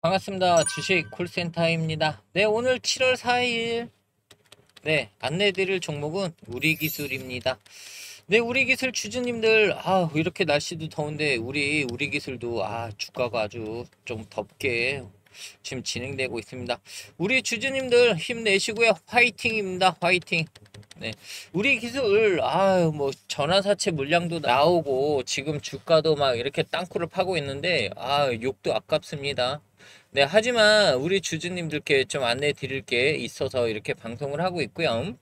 반갑습니다. 주식 콜센터입니다. 네, 오늘 7월 4일 네, 안내드릴 종목은 우리 기술입니다. 네, 우리 기술 주주님들, 아, 이렇게 날씨도 더운데, 우리, 우리 기술도, 아, 주가가 아주 좀 덥게 지금 진행되고 있습니다. 우리 주주님들 힘내시고요. 화이팅입니다. 화이팅. 네. 우리 기술, 아, 뭐, 전환사채 물량도 나오고, 지금 주가도 막 이렇게 땅굴을 파고 있는데, 아, 욕도 아깝습니다. 네, 하지만 우리 주주님들께 좀 안내 드릴 게 있어서 이렇게 방송을 하고 있고요.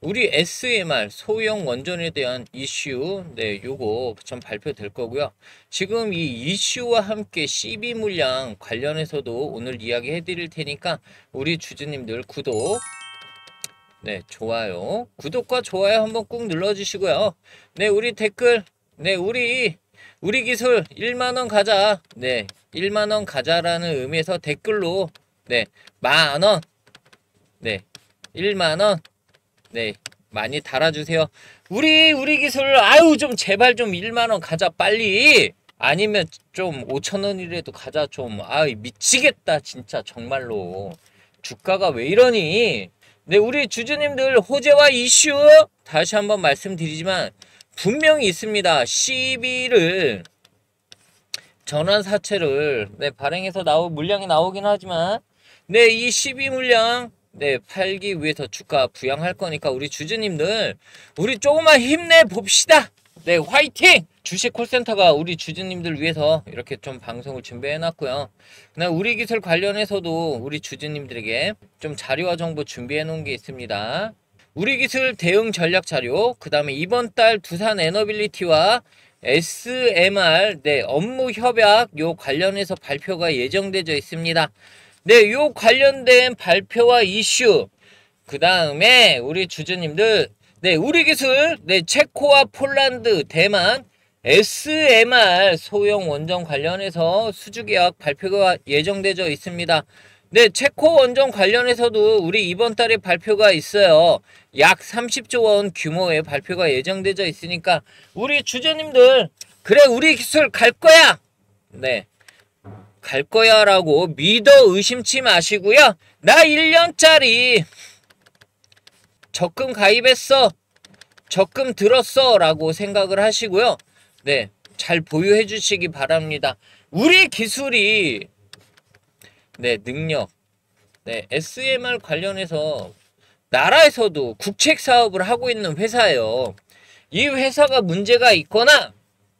우리 SMR 소형 원전에 대한 이슈, 네, 요거 좀 발표될 거고요. 지금 이 이슈와 함께 CB 물량 관련해서도 오늘 이야기 해드릴 테니까 우리 주주님들 구독, 네, 좋아요. 구독과 좋아요 한번 꾹 눌러주시고요. 네, 우리 댓글, 네, 우리 우리 기술 1만원 가자. 네. 1만원 가자라는 의미에서 댓글로, 네. 만원. 네. 1만원. 네. 많이 달아주세요. 우리, 우리 기술, 아유, 좀 제발 좀 1만원 가자, 빨리. 아니면 좀 5천원이라도 가자, 좀. 아이, 미치겠다, 진짜, 정말로. 주가가 왜 이러니? 네, 우리 주주님들 호재와 이슈 다시 한번 말씀드리지만 분명히 있습니다. 12를 전환 사채를 네, 발행해서 나오 물량이 나오긴 하지만 네, 이 12 물량 네, 팔기 위해서 주가 부양할 거니까 우리 주주님들 우리 조금만 힘내 봅시다. 네, 화이팅! 주식 콜센터가 우리 주주님들 위해서 이렇게 좀 방송을 준비해 놨고요. 그다음 우리 기술 관련해서도 우리 주주님들에게 좀 자료와 정보 준비해 놓은 게 있습니다. 우리 기술 대응 전략 자료, 그 다음에 이번 달 두산 에너빌리티와 SMR 네, 업무 협약 요 관련해서 발표가 예정되어 있습니다. 네, 요 관련된 발표와 이슈, 그 다음에 우리 주주님들, 네, 우리 기술, 네, 체코와 폴란드, 대만, SMR 소형 원전 관련해서 수주계약 발표가 예정되어 있습니다. 네, 체코 원전 관련해서도 우리 이번 달에 발표가 있어요. 약 30조 원 규모의 발표가 예정되어 있으니까 우리 주주님들 그래 우리 기술 갈 거야. 네. 갈 거야라고 믿어 의심치 마시고요. 나 1년짜리 적금 가입했어. 적금 들었어 라고 생각을 하시고요. 네. 잘 보유해 주시기 바랍니다. 우리 기술이 네, 능력. 네, SMR 관련해서 나라에서도 국책 사업을 하고 있는 회사예요. 이 회사가 문제가 있거나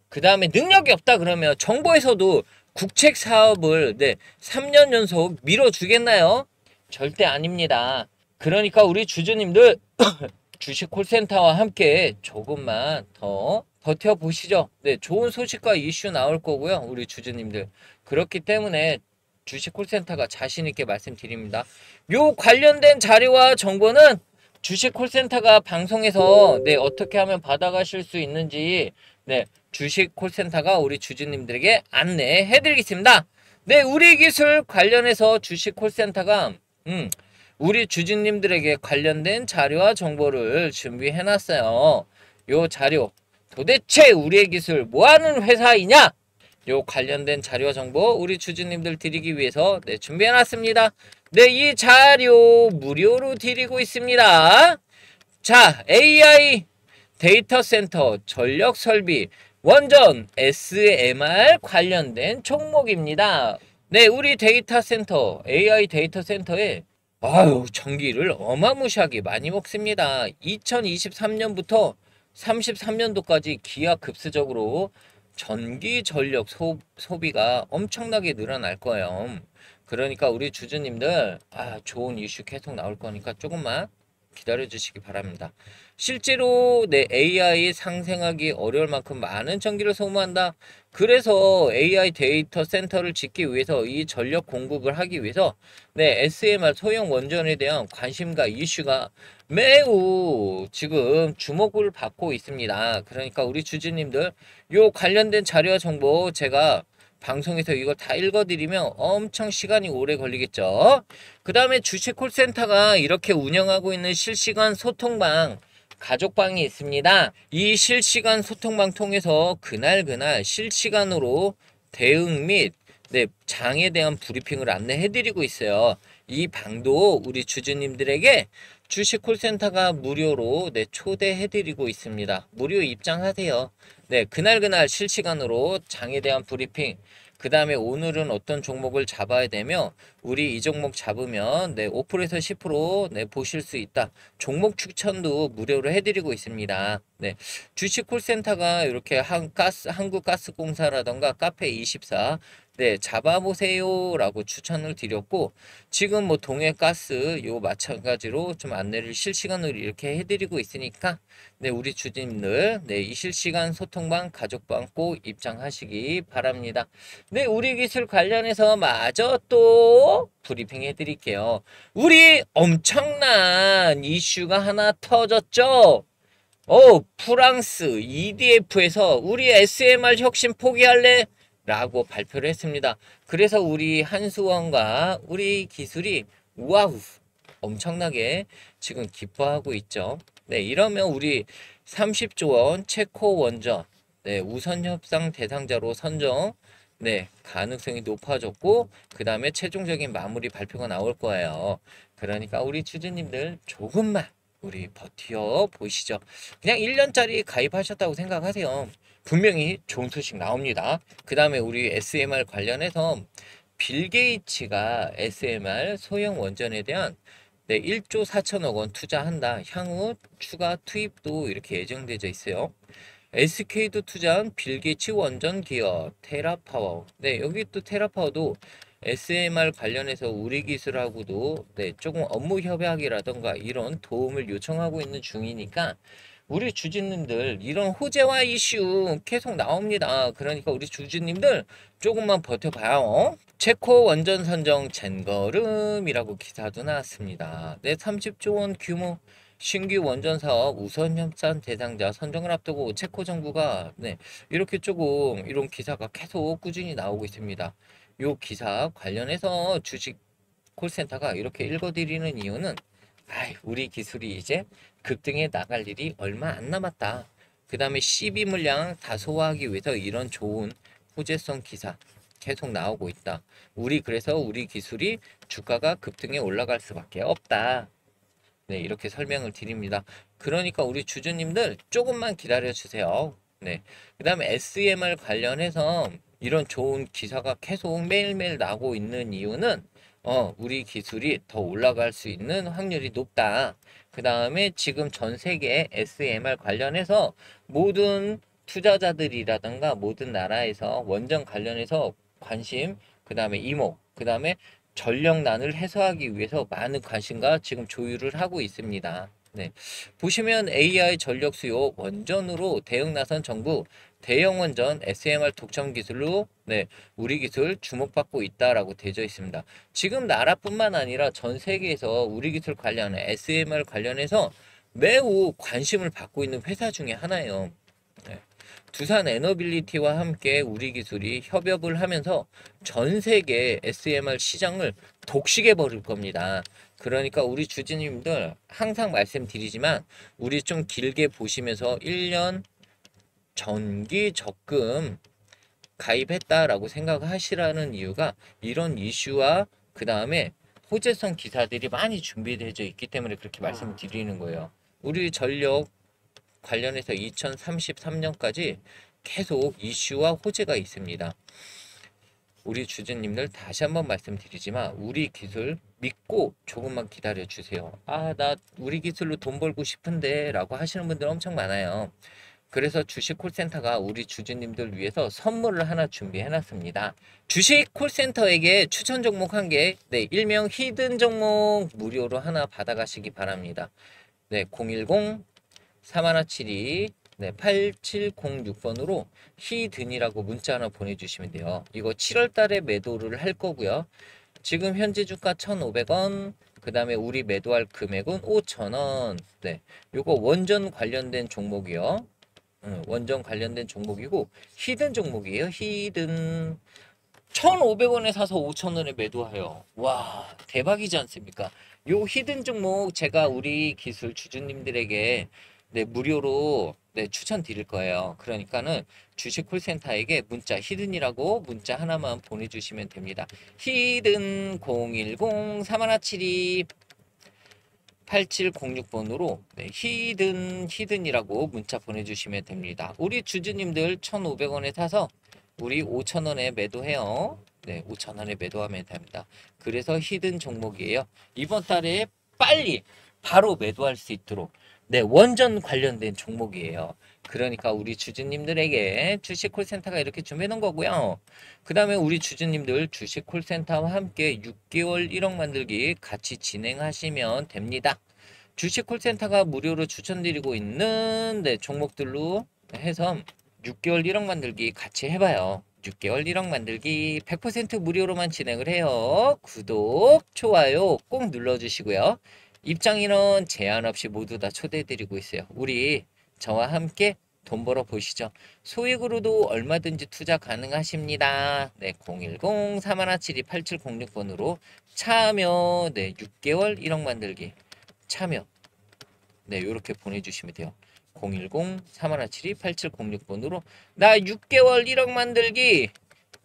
그 다음에 능력이 없다 그러면 정부에서도 국책 사업을 네, 3년 연속 밀어 주겠나요? 절대 아닙니다. 그러니까 우리 주주님들 주식 콜센터와 함께 조금만 더 버텨보시죠. 네, 좋은 소식과 이슈 나올 거고요. 우리 주주님들. 그렇기 때문에 주식 콜센터가 자신있게 말씀드립니다. 요 관련된 자료와 정보는 주식 콜센터가 방송에서 네, 어떻게 하면 받아가실 수 있는지 네, 주식 콜센터가 우리 주주님들에게 안내해 드리겠습니다. 네, 우리 기술 관련해서 주식 콜센터가 음, 우리 주주님들에게 관련된 자료와 정보를 준비해 놨어요. 요 자료 도대체 우리의 기술 뭐하는 회사이냐? 요 관련된 자료와 정보 우리 주주님들 드리기 위해서 네, 준비해놨습니다. 네, 이 자료 무료로 드리고 있습니다. 자, AI 데이터 센터 전력 설비 원전 SMR 관련된 종목입니다. 네, 우리 데이터 센터 AI 데이터 센터에 아유, 전기를 어마무시하게 많이 먹습니다. 2023년부터 33년도까지 기하급수적으로 전기 전력 소, 소비가 엄청나게 늘어날 거예요. 그러니까 우리 주주님들 아 좋은 이슈 계속 나올 거니까 조금만 기다려 주시기 바랍니다. 실제로 내 AI 상생하기 어려울 만큼 많은 전기를 소모한다. 그래서 AI 데이터 센터를 짓기 위해서 이 전력 공급을 하기 위해서 네, SMR 소형 원전에 대한 관심과 이슈가 매우 지금 주목을 받고 있습니다. 그러니까 우리 주주님들 요 관련된 자료와 정보 제가 방송에서 이걸 다 읽어드리면 엄청 시간이 오래 걸리겠죠. 그 다음에 주식 콜센터가 이렇게 운영하고 있는 실시간 소통방 가족방이 있습니다. 이 실시간 소통방 통해서 그날그날 실시간으로 대응 및 네, 장에 대한 브리핑을 안내해드리고 있어요. 이 방도 우리 주주님들에게 주식 콜센터가 무료로 네, 초대해드리고 있습니다. 무료 입장하세요. 네, 그날그날 실시간으로 장에 대한 브리핑, 그 다음에 오늘은 어떤 종목을 잡아야 되며 우리 이 종목 잡으면 네 5%에서 10% 네, 보실 수 있다. 종목 추천도 무료로 해드리고 있습니다. 네 주식 콜센터가 이렇게 한 가스 한국가스공사라던가 카페24 네, 잡아보세요라고 추천을 드렸고 지금 뭐 동해가스 요 마찬가지로 좀 안내를 실시간으로 이렇게 해드리고 있으니까 네, 우리 주님들 네, 이 실시간 소통방 가족방 꼭 입장하시기 바랍니다. 네, 우리 기술 관련해서 마저 또 브리핑 해드릴게요. 우리 엄청난 이슈가 하나 터졌죠? 어, 프랑스 EDF에서 우리 SMR 혁신 포기할래? 라고 발표를 했습니다. 그래서 우리 한수원과 우리 기술이 wow 엄청나게 지금 기뻐하고 있죠. 네, 이러면 우리 30조 원 체코 원전 네, 우선 협상 대상자로 선정 네, 가능성이 높아졌고 그 다음에 최종적인 마무리 발표가 나올 거예요. 그러니까 우리 주주님들 조금만 우리 버티어 보시죠. 그냥 1년짜리 가입하셨다고 생각하세요. 분명히 좋은 소식 나옵니다. 그 다음에 우리 SMR 관련해서 빌 게이츠가 SMR 소형 원전에 대한 네, 1조 4천억 원 투자한다. 향후 추가 투입도 이렇게 예정되어 있어요. SK도 투자한 빌 게이츠 원전 기업 테라파워. 네, 여기 또 테라파워도 SMR 관련해서 우리 기술하고도 네, 조금 업무 협약이라던가 이런 도움을 요청하고 있는 중이니까 우리 주주님들 이런 호재와 이슈 계속 나옵니다. 그러니까 우리 주주님들 조금만 버텨봐요. 체코 원전 선정 젠걸음이라고 기사도 나왔습니다. 네, 30조 원 규모 신규 원전 사업 우선 협상 대상자 선정을 앞두고 체코 정부가 네, 이렇게 조금 이런 기사가 계속 꾸준히 나오고 있습니다. 요 기사 관련해서 주식 콜센터가 이렇게 읽어드리는 이유는 아이, 우리 기술이 이제 급등에 나갈 일이 얼마 안 남았다. 그 다음에 시비 물량 다 소화하기 위해서 이런 좋은 호재성 기사 계속 나오고 있다. 우리 그래서 우리 기술이 주가가 급등에 올라갈 수밖에 없다. 네, 이렇게 설명을 드립니다. 그러니까 우리 주주님들 조금만 기다려 주세요. 네. 그 다음에 SMR 관련해서 이런 좋은 기사가 계속 매일매일 나고 있는 이유는 어, 우리 기술이 더 올라갈 수 있는 확률이 높다. 그 다음에 지금 전 세계 SMR 관련해서 모든 투자자들이라든가 모든 나라에서 원전 관련해서 관심, 그 다음에 이목, 그 다음에 전력난을 해소하기 위해서 많은 관심과 지금 조율을 하고 있습니다. 네. 보시면 AI 전력 수요 원전으로 대응 나선 정부 대형 원전 SMR 독점 기술로 네, 우리 기술 주목받고 있다라고 되어 있습니다. 지금 나라뿐만 아니라 전 세계에서 우리 기술 관련 SMR 관련해서 매우 관심을 받고 있는 회사 중에 하나예요. 네. 두산 에너빌리티와 함께 우리 기술이 협업을 하면서 전 세계 SMR 시장을 독식해 버릴 겁니다. 그러니까 우리 주주님들 항상 말씀드리지만 우리 좀 길게 보시면서 1년 전기 적금 가입했다라고 생각하시라는 이유가 이런 이슈와 그 다음에 호재성 기사들이 많이 준비되어 있기 때문에 그렇게 말씀드리는 거예요. 우리 전력 관련해서 2033년까지 계속 이슈와 호재가 있습니다. 우리 주주님들 다시 한번 말씀드리지만 우리 기술 믿고 조금만 기다려 주세요. 아, 나 우리 기술로 돈 벌고 싶은데 라고 하시는 분들 엄청 많아요. 그래서 주식 콜센터가 우리 주주님들 위해서 선물을 하나 준비해 놨습니다. 주식 콜센터에게 추천 종목 한 개, 네, 일명 히든 종목 무료로 하나 받아가시기 바랍니다. 네, 010 3172 네, 8706번으로 히든이라고 문자 하나 보내주시면 돼요. 이거 7월 달에 매도를 할 거고요. 지금 현재 주가 1,500원, 그 다음에 우리 매도할 금액은 5,000원. 네, 요거 원전 관련된 종목이요. 원전 관련된 종목이고 hidden 종목이에요. Hidden 1,500원에 사서 5,000원에 매도해요. 와 대박이지 않습니까? 요 hidden 종목 제가 우리 기술 주주님들에게 네, 무료로 네, 추천드릴 거예요. 그러니까는 주식 콜센터에게 문자 hidden이라고 문자 하나만 보내주시면 됩니다. hidden 010 3172 8706번으로 네, hidden hidden이라고 문자 보내주시면 됩니다. 우리 주주님들 1,500원에 사서 우리 5,000원에 매도해요. 네, 5,000원에 매도하면 됩니다. 그래서 hidden 종목이에요. 이번 달에 빨리 바로 매도할 수 있도록 네, 원전 관련된 종목이에요. 그러니까 우리 주주님들에게 주식 콜센터가 이렇게 준비해 놓은 거고요. 그 다음에 우리 주주님들 주식 콜센터와 함께 6개월 1억 만들기 같이 진행하시면 됩니다. 주식 콜센터가 무료로 추천드리고 있는 네, 종목들로 해서 6개월 1억 만들기 같이 해봐요. 6개월 1억 만들기 100% 무료로만 진행을 해요. 구독, 좋아요 꼭 눌러주시고요. 입장인원 제한 없이 모두 다 초대해드리고 있어요. 우리 저와 함께 돈 벌어 보시죠. 소액으로도 얼마든지 투자 가능하십니다. 네, 010-3172-8706번으로 참여, 네, 6개월 1억 만들기 참여. 네, 요렇게 보내주시면 돼요. 010-3172-8706번으로 나 6개월 1억 만들기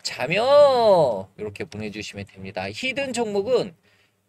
참여 이렇게 보내주시면 됩니다. 히든 종목은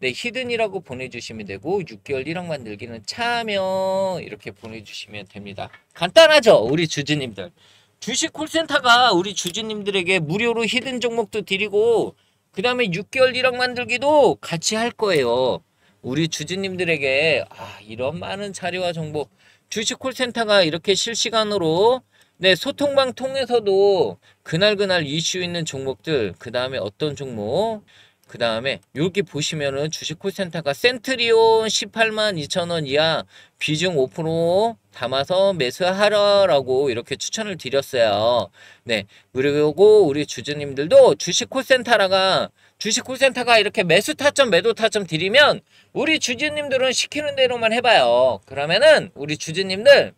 네, 히든이라고 보내주시면 되고 6개월 1억 만들기는 참여 이렇게 보내주시면 됩니다. 간단하죠? 우리 주주님들. 주식 콜센터가 우리 주주님들에게 무료로 히든 종목도 드리고 그 다음에 6개월 1억 만들기도 같이 할 거예요. 우리 주주님들에게 아, 이런 많은 자료와 정보 주식 콜센터가 이렇게 실시간으로 네, 소통방 통해서도 그날그날 이슈 있는 종목들 그 다음에 어떤 종목 그 다음에 여기 보시면은 주식 콜센터가 센트리온 18만 2천원 이하 비중 5% 담아서 매수하라라고 이렇게 추천을 드렸어요. 네. 그리고 우리 주주님들도 주식 콜센터라가 주식 콜센터가 이렇게 매수 타점 매도 타점 드리면 우리 주주님들은 시키는 대로만 해봐요. 그러면은 우리 주주님들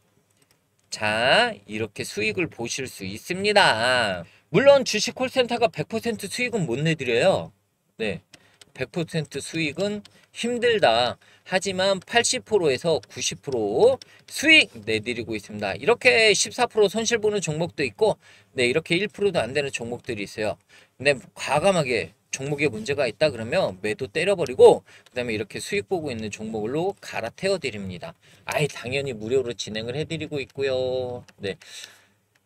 자 이렇게 수익을 보실 수 있습니다. 물론 주식 콜센터가 100% 수익은 못 내드려요. 네. 100% 수익은 힘들다. 하지만 80%에서 90% 수익 내드리고 있습니다. 이렇게 14% 손실 보는 종목도 있고, 네, 이렇게 1%도 안 되는 종목들이 있어요. 근데 과감하게 종목에 문제가 있다 그러면 매도 때려버리고, 그 다음에 이렇게 수익 보고 있는 종목으로 갈아태워 드립니다. 아예 당연히 무료로 진행을 해드리고 있고요. 네.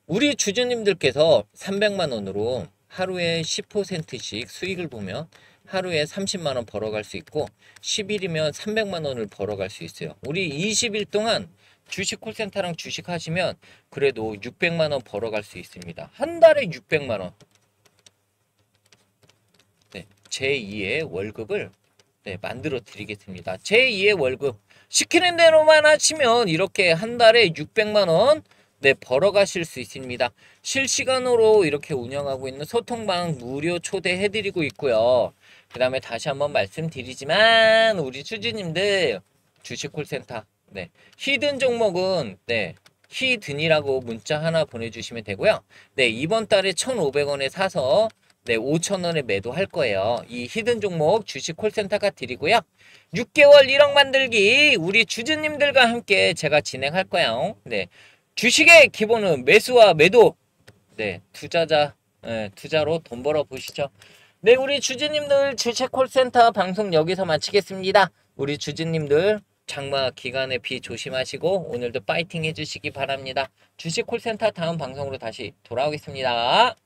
우리 주주님들께서 300만 원으로 하루에 10%씩 수익을 보면 하루에 30만 원 벌어갈 수 있고 10일이면 300만 원을 벌어갈 수 있어요. 우리 20일 동안 주식 콜센터랑 주식 하시면 그래도 600만 원 벌어갈 수 있습니다. 한 달에 600만 원. 네, 제2의 월급을 네, 만들어 드리겠습니다. 제2의 월급 시키는 대로만 하시면 이렇게 한 달에 600만 원 네, 벌어가실 수 있습니다. 실시간으로 이렇게 운영하고 있는 소통방 무료 초대해드리고 있고요. 그 다음에 다시 한번 말씀드리지만, 우리 주주님들, 주식콜센터, 네, hidden 종목은, 네, hidden이라고 문자 하나 보내주시면 되고요. 네, 이번 달에 1,500원에 사서, 네, 5,000원에 매도할 거예요. 이 hidden 종목 주식 콜센터가 드리고요. 6개월 1억 만들기, 우리 주주님들과 함께 제가 진행할 거예요. 네. 주식의 기본은 매수와 매도. 네, 투자자, 네, 투자로 돈 벌어 보시죠. 네, 우리 주주님들 주식 콜센터 방송 여기서 마치겠습니다. 우리 주주님들 장마 기간에 비 조심하시고 오늘도 파이팅 해주시기 바랍니다. 주식 콜센터 다음 방송으로 다시 돌아오겠습니다.